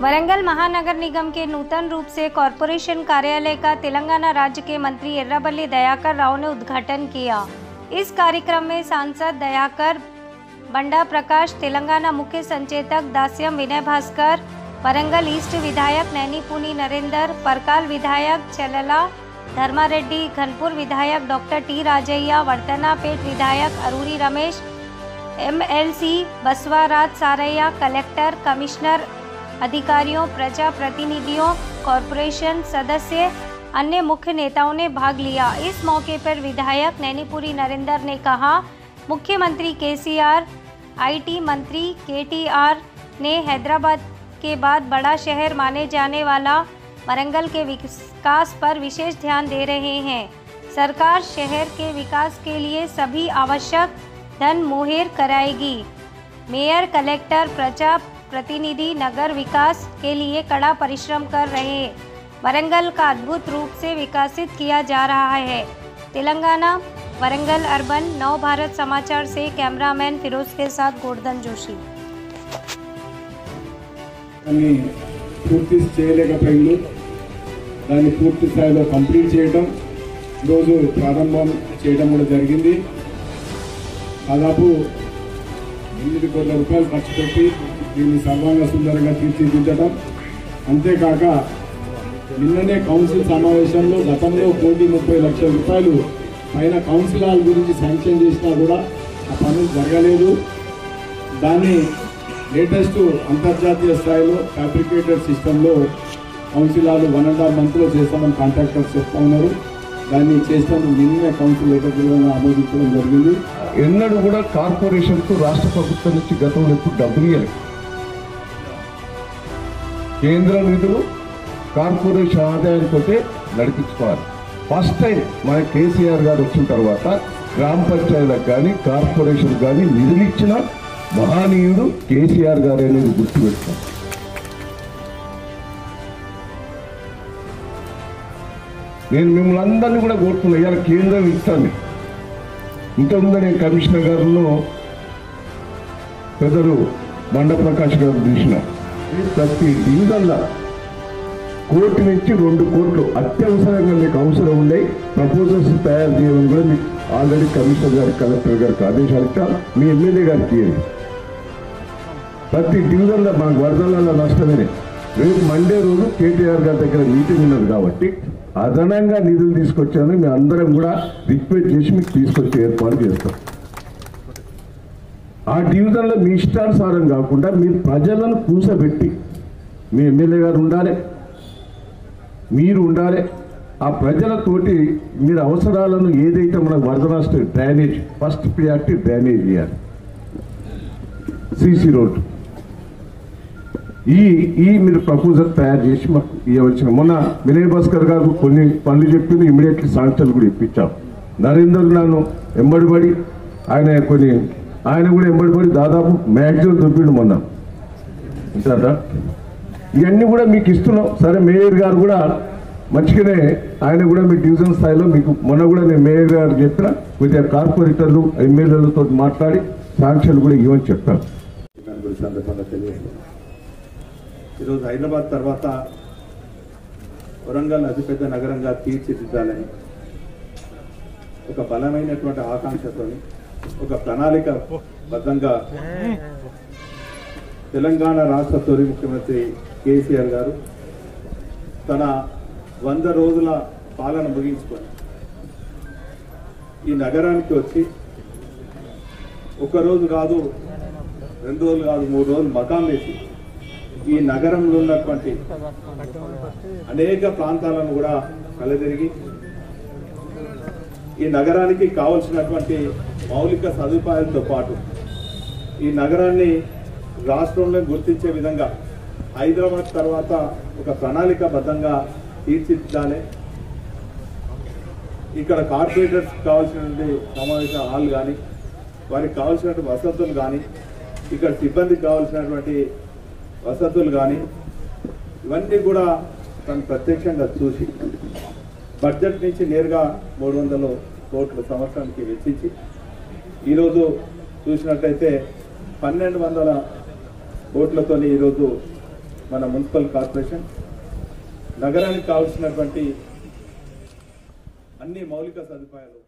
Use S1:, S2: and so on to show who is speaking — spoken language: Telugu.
S1: वरंगल महानगर निगम के नूतन रूप से कॉरपोरेशन कार्यालय का तेलंगाना राज्य के मंत्री एर्राबल्ली दयाकर राव ने उद्घाटन किया। इस कार्यक्रम में सांसद दयाकर, बंडा प्रकाश, तेलंगाना मुख्य संचेतक दास्यम विनय भास्कर वरंगल ईस्ट विधायक नैनीपुनी नरेंद्र, परकाल विधायक चलला धर्मारेड्डी, घनपुर विधायक डॉक्टर टी राजయ్య वर्धनापेट विधायक Aroori Ramesh MLC Basavaraj Saraiah, collector, commissioner अधिकारियों प्रजा प्रतिनिधियों कॉरपोरेशन सदस्य, अन्य मुख्य नेताओं ने भाग लिया। इस मौके पर विधायक नैनीपुरी नरेंद्र ने कहा, मुख्यमंत्री केसीआर, आईटी मंत्री केटीआर ने हैदराबाद के बाद बड़ा शहर माने जाने वाला वरंगल के विकास पर विशेष ध्यान दे रहे हैं। सरकार शहर के विकास के लिए सभी आवश्यक धन मुहैया कराएगी। मेयर कलेक्टर प्रजा प्रतिनिधि नगर विकास के लिए कड़ा परिश्रम कर रहे हैं वरंगल का अद्भुत रूप से विकसित किया जा रहा है तेलंगाना वरंगल अर्बन नव भारत समाचार से कैमरामैन फिरोज के साथ गोवर्धन जोशी
S2: దాన్ని పూర్తి చేయలేకపోయింది దాన్ని పూర్తి స్థాయిలో కంప్లీట్ చేయడం ఈరోజు ప్రారంభం చేయడం కూడా జరిగింది దాదాపు ఎనిమిది కోట్ల రూపాయలు ఖర్చు పెట్టి దీన్ని సర్వాంగ సుందరంగా తీర్చిదిద్దడం. అంతేకాక నిన్ననే కౌన్సిల్ సమావేశంలో గతంలో కోటి ముప్పై లక్షల రూపాయలు పైన కౌన్సిల్ హాల్ గురించి శాంక్షన్ చేసినా కూడా ఆ పనులు జరగలేదు. దాన్ని లేటెస్ట్ అంతర్జాతీయ స్థాయిలో ఫ్యాబ్రికేటెడ్ సిస్టంలో council hall one and half మంత్లో చేస్తామని కాంట్రాక్టర్స్ చెప్తా ఉన్నారు. దాన్ని చేస్తాను నిన్నే కౌన్సిల్ ఏకగ్రీవంగా ఆమోదించడం జరిగింది.
S3: ఎన్నడూ కూడా కార్పొరేషన్కు రాష్ట్ర ప్రభుత్వం నుంచి గతంలో ఎప్పుడు డబ్బులు ఇవ్వలేదు. కేంద్ర నిధులు కార్పొరేషన్ ఆదాయంతో నడిపించుకోవాలి. ఫస్ట్ టైం మన కేసీఆర్ గారు వచ్చిన తర్వాత గ్రామ పంచాయతీలకు కానీ కార్పొరేషన్ కానీ నిధులు ఇచ్చిన మహానీయుడు కేసీఆర్ గారు అనేది గుర్తుపెట్టుకోవాలి. నేను మిమ్మల్ని అందరినీ కూడా కోరుతున్నా ఇవాళ కేంద్రం ఇస్తాను. ఇంతకుముందు నేను కమిషనర్ గారును పెద్దలు బండప్రకాష్ గారు తీసినా. ప్రతి డివిజన్ల కోటి నుంచి రెండు కోట్లు అత్యవసరంగా మీకు అవసరం ఉన్నాయి ప్రపోజల్స్ తయారు చేయడం కూడా మీకు ఆల్రెడీ కమిషనర్ గారు కలెక్టర్ గారికి ఆదేశాలు ఇచ్చా మీ ఎమ్మెల్యే గారికి ఇవ్వండి ప్రతి డివిజన్లో మా వరదలలో నష్టమే రేపు మండే రోజు కేటీఆర్ గారి దగ్గర మీటింగ్ ఉన్నది కాబట్టి అదనంగా నిధులు తీసుకొచ్చాను మేము అందరం కూడా రిక్వెస్ట్ చేసి మీకు తీసుకొచ్చే ఏర్పాటు చేస్తాం. ఆ జీవితంలో మీ ఇష్టానుసారం కాకుండా మీరు ప్రజలను కూసబెట్టి మీ ఎమ్మెల్యే గారు ఉండాలి మీరు ఉండాలి. ఆ ప్రజలతోటి మీరు అవసరాలను ఏదైతే మనకు వరద నష్టం డ్రైనేజ్ ఫస్ట్ ప్రియారిటీ డ్రైనేజ్ చేయాలి. CC road. ఈ ఈ మీరు ప్రపోజల్ తయారు చేసి మాకు ఇవ్వవలసిన మొన్న వినయ్ భాస్కర్ గారు కొన్ని పనులు చెప్పింది ఇమీడియట్లీ శాంక్షన్లు కూడా ఇప్పించాం. నరేందర్ నన్ను ఎంబడిబడి ఆయన కొన్ని ఆయన కూడా ఎంబడిపడి దాదాపు మ్యాక్సిమం దొబ్బిండు మొన్న. ఉంటారా ఇవన్నీ కూడా మీకు ఇస్తున్నాం. సరే మేయర్ గారు కూడా మంచిగానే ఆయన కూడా మీ డివిజన్ స్థాయిలో మీకు మొన్న కూడా నేను మేయర్ గారు చెప్పిన కొద్దిగా కార్పొరేటర్లు ఎమ్మెల్యేలతో మాట్లాడి సాంక్షన్లు కూడా ఇవ్వని చెప్తాను
S2: ఈరోజు హైదరాబాద్ తర్వాత వరంగల్ అతిపెద్ద నగరంగా తీర్చిదిద్దాలని ఒక బలమైనటువంటి ఆకాంక్షతోని ఒక ప్రణాళిక బద్దంగా తెలంగాణ రాష్ట్ర తొలి ముఖ్యమంత్రి కేసీఆర్ గారు తన వంద రోజుల పాలన ముగించుకొని ఈ నగరానికి వచ్చి ఒక రోజు కాదు రెండు రోజులు కాదు మూడు రోజులు మకాం వేసి ఈ నగరంలో ఉన్నటువంటి అనేక ప్రాంతాలను కూడా కలదిరిగి ఈ నగరానికి కావలసినటువంటి మౌలిక సదుపాయాలతో పాటు ఈ నగరాన్ని రాష్ట్రంలో గుర్తించే విధంగా హైదరాబాద్ తర్వాత ఒక ప్రణాళికబద్ధంగా తీర్చిదిద్దాలి. ఇక్కడ కార్పొరేటర్స్ కావాల్సినటువంటి సమావేశ హాల్ కానీ వారికి కావాల్సినటువంటి వసతులు కానీ ఇక్కడ సిబ్బందికి కావాల్సినటువంటి వసతులు కానీ ఇవన్నీ కూడా తను ప్రత్యక్షంగా చూసి బడ్జెట్ నుంచి నేరుగా మూడు వందల కోట్ల సంవత్సరానికి వెచ్చించి ఈరోజు చూసినట్లయితే పన్నెండు వందల కోట్లతోని ఈరోజు మన మున్సిపల్ కార్పొరేషన్ నగరానికి కావాల్సినటువంటి అన్ని మౌలిక సదుపాయాలు